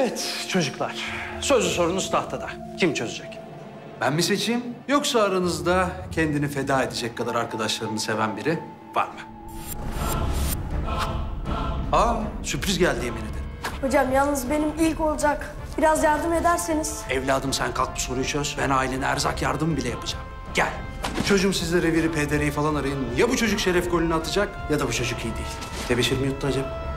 Evet çocuklar. Sözlü sorunuz tahtada. Kim çözecek? Ben mi seçeyim? Yoksa aranızda kendini feda edecek kadar arkadaşlarını seven biri var mı? Aa, sürpriz geldi yemin ederim. Hocam yalnız benim ilk olacak. Biraz yardım ederseniz. Evladım sen kalk bu soruyu çöz. Ben ailene erzak yardımı bile yapacağım. Gel. Çocuğum siz de reviri, PDR'yi falan arayın. Ya bu çocuk şeref golünü atacak ya da bu çocuk iyi değil. Tebeşir mi yuttu acaba?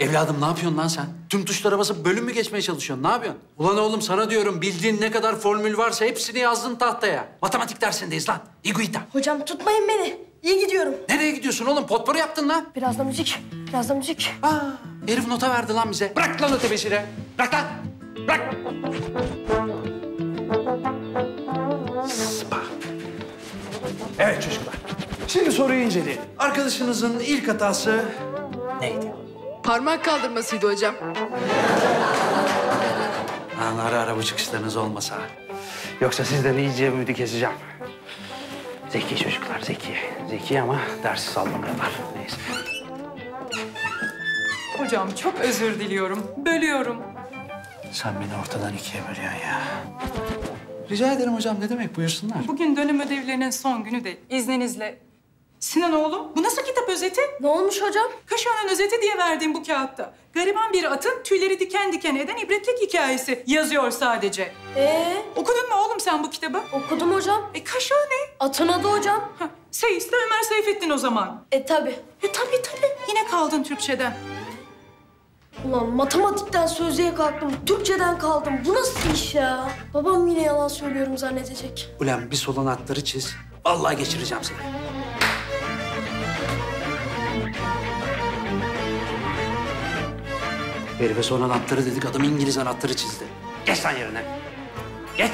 Evladım ne yapıyorsun lan sen? Tüm tuşlara basıp bölüm mü geçmeye çalışıyorsun? Ne yapıyorsun? Ulan oğlum sana diyorum bildiğin ne kadar formül varsa hepsini yazdın tahtaya. Matematik dersindeyiz lan. İguita. Hocam tutmayın beni. İyi gidiyorum. Nereye gidiyorsun oğlum? Potpourri yaptın lan. Biraz da müzik. Biraz da müzik. Aa, herif nota verdi lan bize. Bırak lan o tebeşiri. Bırak lan. Bırak. Spa. Evet çocuklar. Şimdi soruyu inceleyelim. Arkadaşınızın ilk hatası neydi? Parmak kaldırmasıydı hocam. Lan ara ara bu çıkışlarınız olmasa. Yoksa sizden iyice ümidi keseceğim. Zeki çocuklar, zeki. Zeki ama dersi sallamıyorlar. Neyse. Hocam çok özür diliyorum. Bölüyorum. Sen beni ortadan ikiye bölüyorsun ya. Rica ederim hocam. Ne demek? Buyursunlar. Bugün dönem ödevlerinin son günü de izninizle. Sinan oğlum, bu nasıl kitap özeti? Ne olmuş hocam? Kaşağının özeti diye verdiğim bu kağıtta. Gariban bir atın tüyleri diken diken eden ibretlik hikayesi yazıyor sadece. Ee, Okudun mu oğlum sen bu kitabı? okudum hocam. E kaşağı ne? Atın adı hocam. Hah, Seyis de Ömer Seyfettin o zaman. E tabi. E tabii tabii. Yine kaldın Türkçeden. Ulan matematikten sözlüğe kalktım. Türkçeden kaldım. Bu nasıl iş ya? Babam yine yalan söylüyorum zannedecek. Ulan bir sol anahtarı çiz. Vallahi geçireceğim seni. Herife son anahtarı dedik, adam İngiliz anahtarı çizdi. Geç lan yerine. Geç.